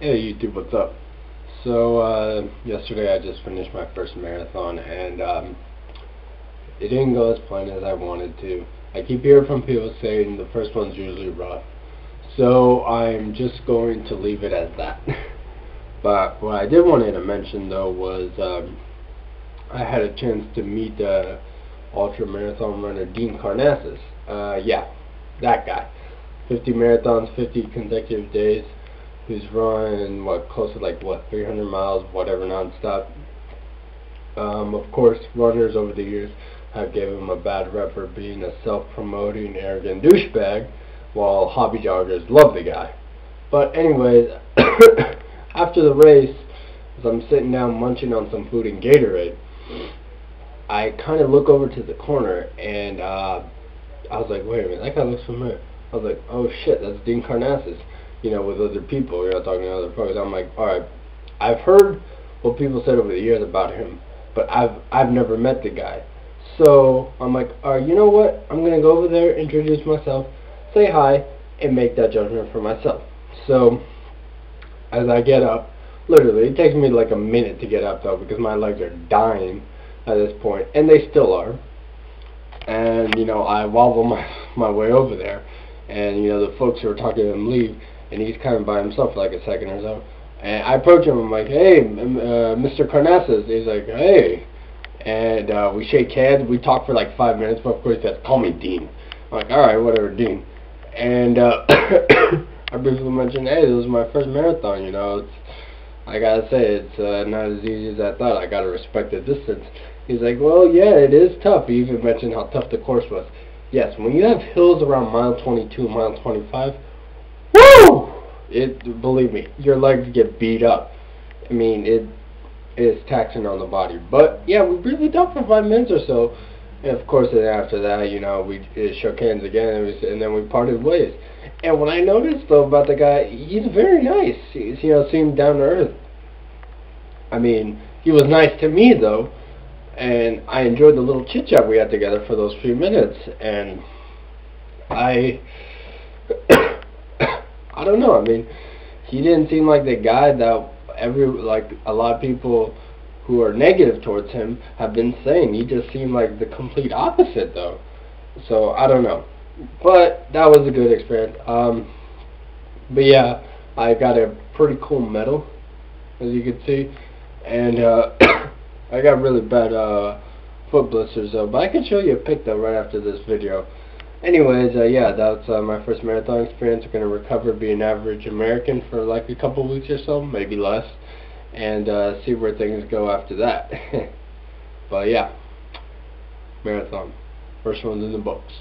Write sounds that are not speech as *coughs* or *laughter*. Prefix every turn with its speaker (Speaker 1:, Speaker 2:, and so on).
Speaker 1: Hey YouTube, what's up? So, uh, yesterday I just finished my first marathon and um, it didn't go as planned as I wanted to. I keep hearing from people saying the first one's usually rough. So I'm just going to leave it as that. *laughs* but what I did want to mention though was um, I had a chance to meet the ultra marathon runner Dean Karnazes. Uh, yeah, that guy. 50 marathons, 50 consecutive days who's run what close to like what 300 miles, whatever, nonstop. Um, of course, runners over the years have given him a bad rep for being a self-promoting, arrogant douchebag, while hobby joggers love the guy. But anyways, *coughs* after the race, as I'm sitting down munching on some food and Gatorade, I kind of look over to the corner and uh, I was like, wait a minute, that guy looks familiar. I was like, oh shit, that's Dean Karnazes you know, with other people, You're not talking to other folks. I'm like, all right, I've heard what people said over the years about him, but I've I've never met the guy. So I'm like, all right, you know what? I'm gonna go over there, introduce myself, say hi, and make that judgment for myself. So as I get up, literally, it takes me like a minute to get up though because my legs are dying at this point, and they still are. And you know, I wobble my my way over there, and you know, the folks who are talking to him leave and he's kind of by himself for like a second or so. And I approach him. I'm like, "Hey, uh, Mr. Karnazes." He's like, "Hey," and uh, we shake hands. We talk for like five minutes, but of course, he says, "Call me Dean." I'm like, "All right, whatever, Dean." And uh, *coughs* I briefly mentioned, "Hey, this was my first marathon. You know, it's I gotta say, it's uh, not as easy as I thought. I gotta respect the distance." He's like, "Well, yeah, it is tough." He even mentioned how tough the course was. Yes, when you have hills around mile 22, mile 25 Woo! It believe me, your legs get beat up. I mean, it is taxing on the body. But yeah, we briefly talked for five minutes or so. And of course, then after that, you know, we shook hands again, and, and then we parted ways. And what I noticed though about the guy, he's very nice. He's, you know, seemed down to earth. I mean, he was nice to me though, and I enjoyed the little chit chat we had together for those few minutes. And I I don't know. I mean, he didn't seem like the guy that every like a lot of people who are negative towards him have been saying. He just seemed like the complete opposite, though. So I don't know, but that was a good experience. Um, but yeah, I got a pretty cool medal, as you can see, and uh, *coughs* I got really bad uh, foot blisters though. But I can show you a pic though right after this video. Anyways, uh, yeah, that's uh, my first marathon experience. I'm going to recover, be an average American for like a couple weeks or so, maybe less, and uh, see where things go after that. *laughs* but yeah, marathon. First one's in the books.